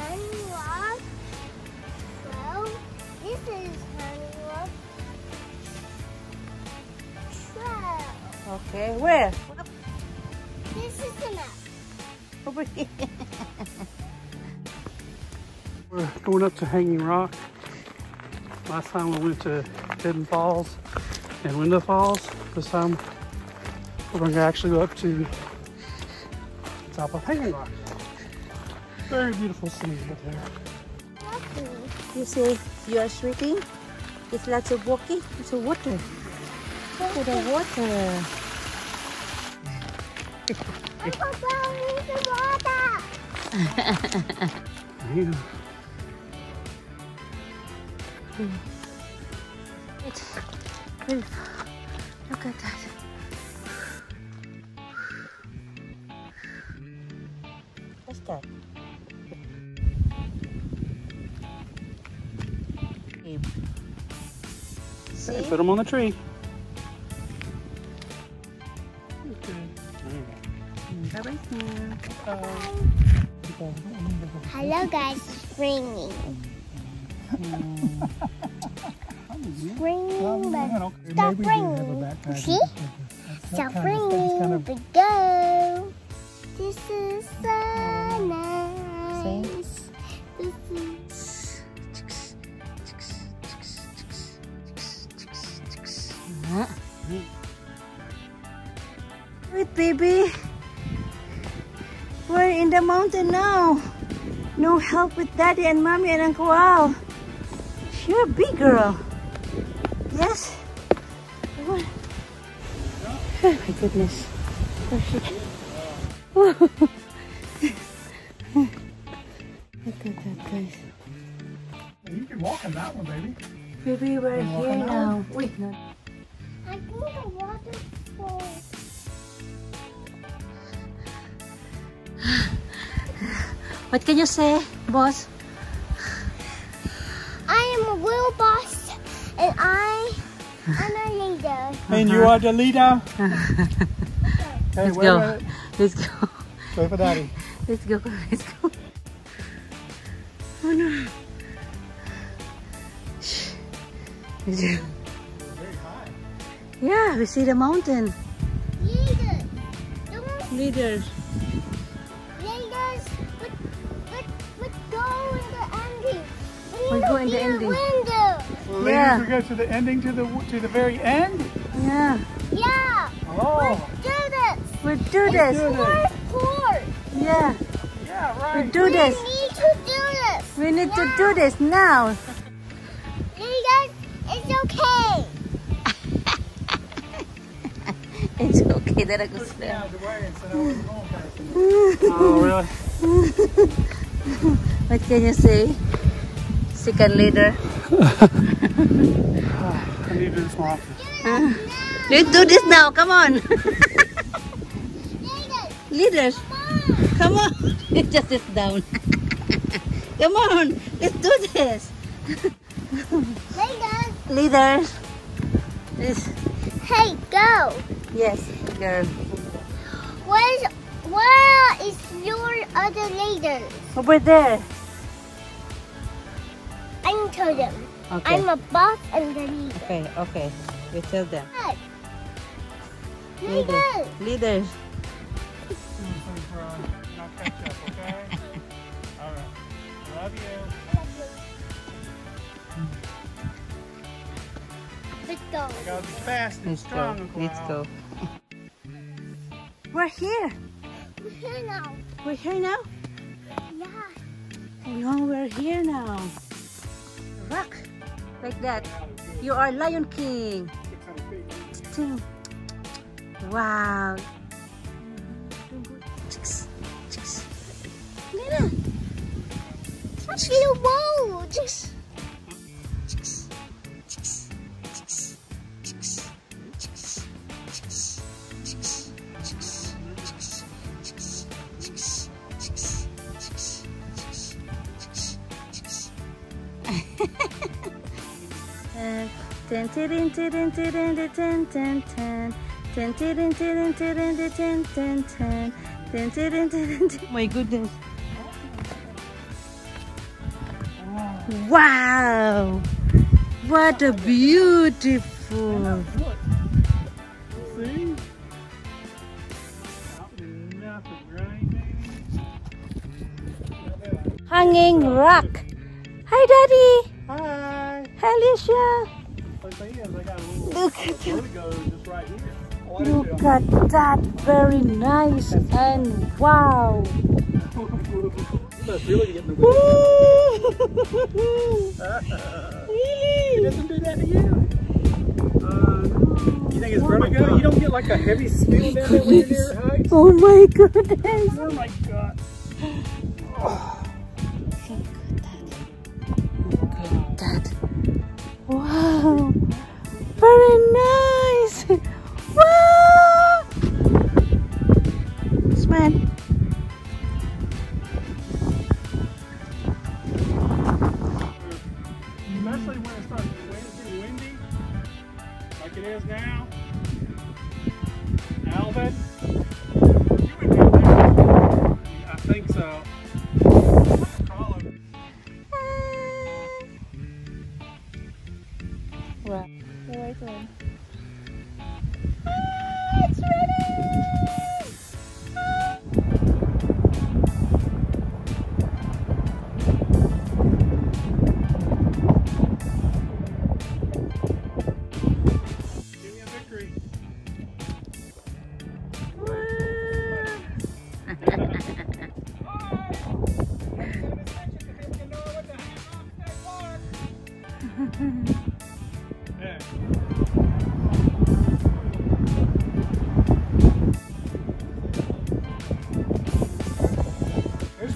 Honey Rock. Well, this is Honey Rock. Trail. Okay, where? This is the map. Over here. We're going up to Hanging Rock. Last time we went to Hidden Falls and Window Falls. This time we're going to actually go up to the top of Hanging Rock. Very beautiful scene up there. You see, you are sweating? It's lots of walking. It's a water. Look at the water. Uncle Brown needs the water. Yeah. It's Look at that. Put them on the tree. Bye-bye. Hello guys, it's raining. raining, but stop raining. See? Stop raining, but go. This is so nice. Baby. We're in the mountain now. No help with daddy and mommy and Uncle Al. You're a big girl. Yes? Oh my goodness. Oh, shit. Look at that, guys. You can walk on that one, baby. Baby, we're here now. Wait, no. I think the waterfall. What can you say, boss? I am a real boss, and I am a leader. And you uh-huh. are the leader. hey, Let's wait, go. wait, Let's go. wait for daddy. Let's go. Let's go. Oh no. Shh. Let's go. Yeah, we see the mountain. Leaders, don't To the ending. Window. So yeah. later we go to the ending to the to the very end? Yeah. Yeah. Oh. Let's do this. Let's do this. Let's do Yeah. Yeah, right. We do we this. We need to do this. We need now. to do this now. It's okay. it's okay that I go stay. oh, really? what can you say? Second leader. I need to do this more often. Let's do this now. Come on. Leaders, Leaders. Come on. Just sit down. Come on. Let's do this. leaders. Leaders. Yes. Hey, go. Yes, girl. Where's, where is your other leader? Over there. I'm tell them. Okay. I'm a boss and the leader. Okay, okay. We tell them. Leaders. Leaders. Thanks for not catch up, okay? All right. Love you. Let's go. I gotta be fast and Let's go. strong. Uncle Let's go. We're here. We're here now. We're here now. Yeah. Oh no, we're here now back like that. You are lion king. Wow. Nina, such a little wow just. My goodness. Wow! What a beautiful. Hanging rock. Hi, Daddy. Hi. Hi, Alicia. Look at that. vertigo just right here. Look at that. Very nice. And wow. Really getting! It doesn't do that to you. Uh, you think it's vertigo? You don't get like a heavy feeling down there when you're? Oh my goodness. Oh my god. Wow. Very nice. Wow. Especially when it starts windy, like it is now. Alvin,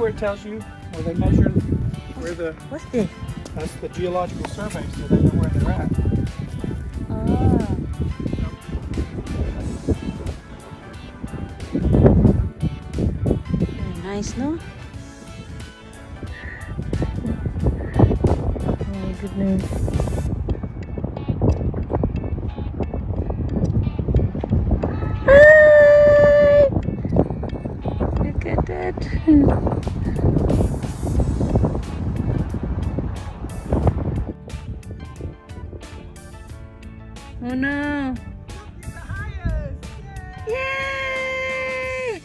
where it tells you where they measure where the What's this? that's the geological survey, so they know where they're at. Oh. Very nice, no? Oh goodness. Oh no! Yay!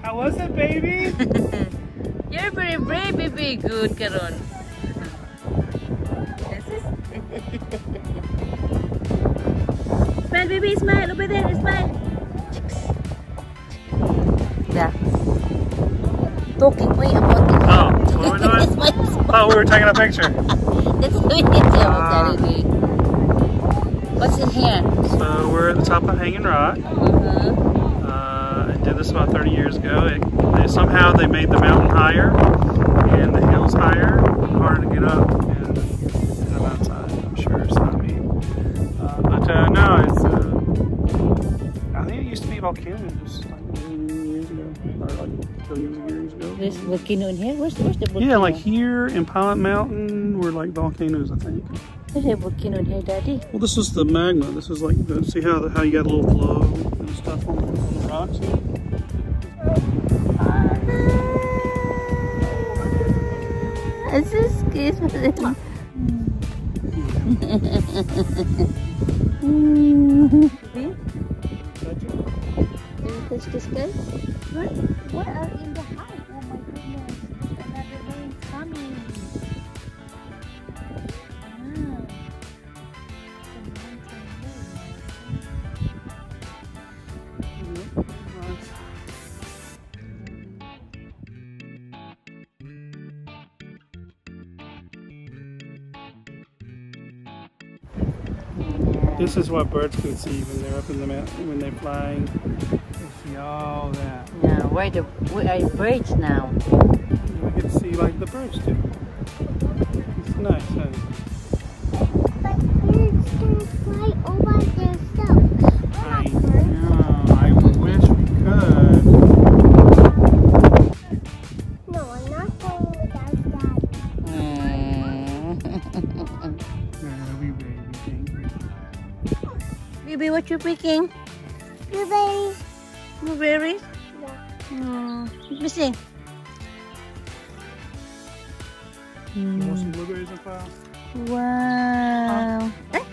How was it, baby? You're very brave, baby. Good, Karon. Smile, baby. Smile. Over there. Smile. Yeah. Talking way about this. Oh, what we're doing? Oh, we were taking a picture. That's the way it's Ah. uh, What's in here? So we're at the top of Hanging Rock. Uh-huh. Uh, I did this about 30 years ago. It, they, somehow they made the mountain higher and the hills higher, harder to get up. I think it used to be volcanoes like a million years ago, or like billions of years ago. There's volcano in here. Where's, where's the volcano? Yeah, like here in Pilot Mountain were like volcanoes, I think. There's a volcano in here, Daddy. Well, this is the magma. This is like the, see how the, how you got a little flow and stuff on, on the rocks here. This is good. The sky? What? What are in the height? This is what birds can see when they're up in the mountain, when they're flying. They see all that. Yeah, where the where are birds now? We can see like the birds do. It's nice, huh? picking? Blueberries. Blueberries? Yeah. Mm. Let me see. Mm. You want some blueberries in? Wow. Huh? Eh?